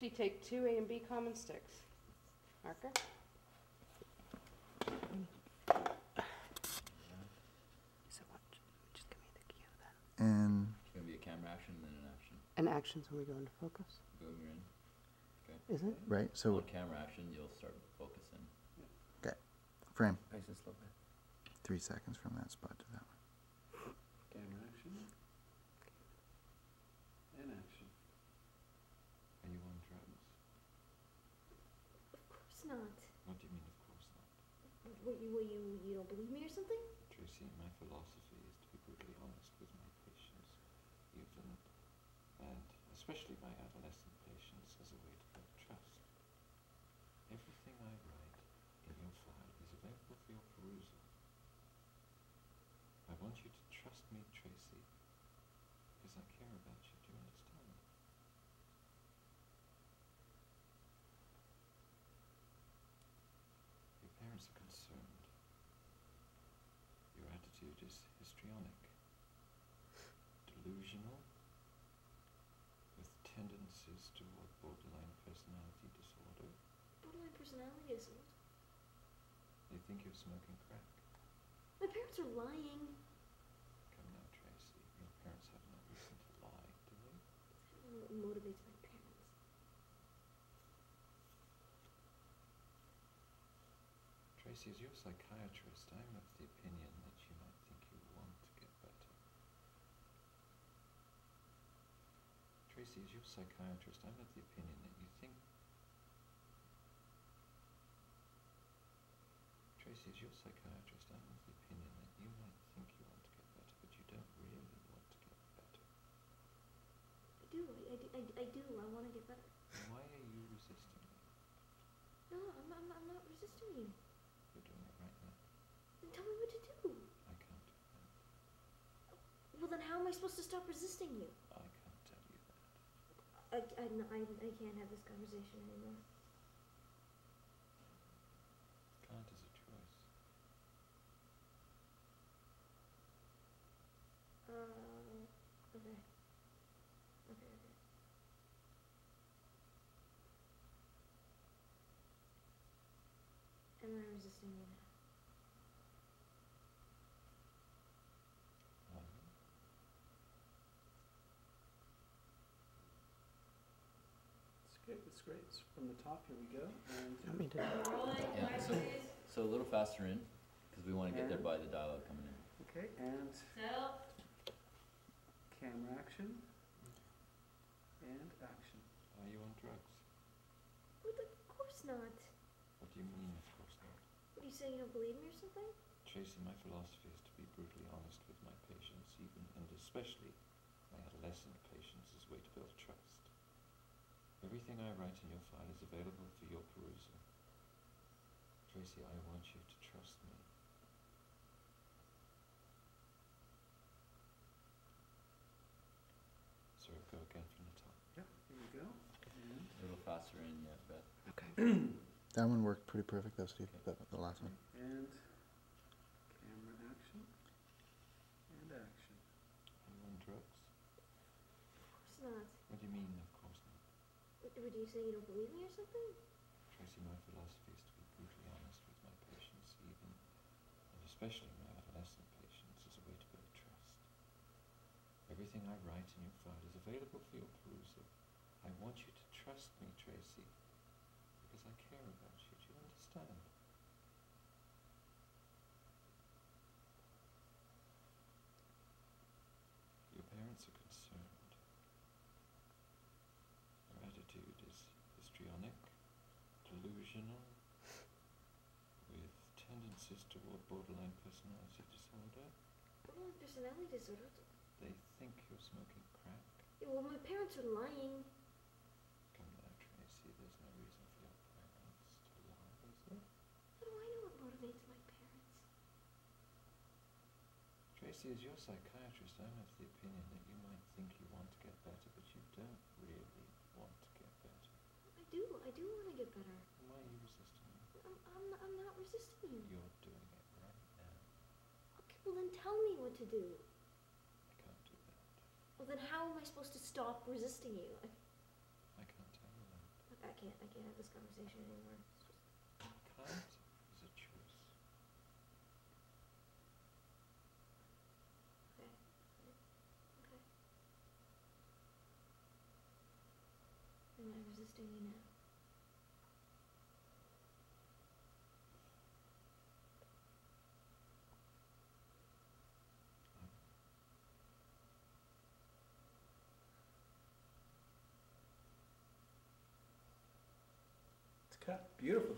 You take two A and B common sticks. Marker? So what? Just give me the key of that. And It's gonna be a camera action, and then an action. And actions when we go into focus, Boom, you're in. is it? right, so On camera action, you'll start focusing. Okay. Frame Nice and slow. three seconds from that spot to that one. Camera action. And action. Are you on drugs? Of course not. What do you mean, of course not? What you, what you, you don't believe me or something? Tracey, my philosophy is to be brutally honest with my patients, even, and especially my adolescent patients, as a way to build trust. Everything I write in your file is available for your perusal. I want you to trust me, Tracey, because I care about you. Do you understand? Your parents are concerned. Your is histrionic, delusional, with tendencies toward borderline personality disorder. Borderline personality disorder. They think you're smoking crack. My parents are lying. Come now, Tracey. Your parents have no reason to lie, do they? I don't know what motivates my parents. Tracey, as your psychiatrist, I'm of the opinion that you might think you want to get better. Tracey, as your psychiatrist, I'm of the opinion that you think. Tracey, as your psychiatrist, I'm of the opinion that you might think you want to get better, but you don't really want to get better. I do. I, I, do- I, I do. I want to get better. Why are you resisting me? No, I'm not, I'm I'm not resisting you. You're doing it right now. Then tell me what to do. I can't do that. Well, then how am I supposed to stop resisting you? I can't tell you that. I, I, I, I can't have this conversation anymore. Can't is a choice. Uh, okay. Okay, okay. Am I resisting you now? Are you? It's great, it's great. It's from the top, here we go. And me to? Yeah, so, so a little faster in, because we want to get there by the dialogue coming in. okay, and so. camera action. And action. Are you on drugs? Well, of course not. What do you mean, of course not? What are you saying? You don't believe me or something? Tracey, my philosophy is to be brutally honest with my patients, even and especially my adolescent patients, as a way to build trust. Everything I write in your file is available for your perusal. Tracey, I want you to trust me. So go again from the top. Yeah, here we go. And, A little faster in, yeah, but Okay. That one worked pretty perfect though, Steve, the, the last one. and camera action. And action. are you on drugs? Of course not. What do you mean, of course not? What you saying? You don't believe me or something? Tracey, my philosophy is to be brutally honest with my patients, even and especially my adolescent patients, as a way to build trust. Everything I write in your file is available for your perusal. I want you to trust me, Tracey, because I care about you. Do you understand? Your parents are concerned. Their attitude is histrionic, delusional, with tendencies toward borderline personality disorder. Borderline personality disorder. They think you're smoking crack. Yeah, well, my parents are lying. Come now, Tracey, there's no reason for your parents to lie, is there? How do I know what motivates my parents? Tracey, as your psychiatrist, I'm of the opinion that you might better. Why are you resisting? I'm, I'm, not, I'm not resisting you. You're doing it right now. Okay, well then tell me what to do. I can't do that. Well then how am I supposed to stop resisting you? I, I can't tell you that. Look, I can't, I can't have this conversation anymore. Can't is a choice. Okay. Okay. Am I resisting you now? Yeah, beautiful.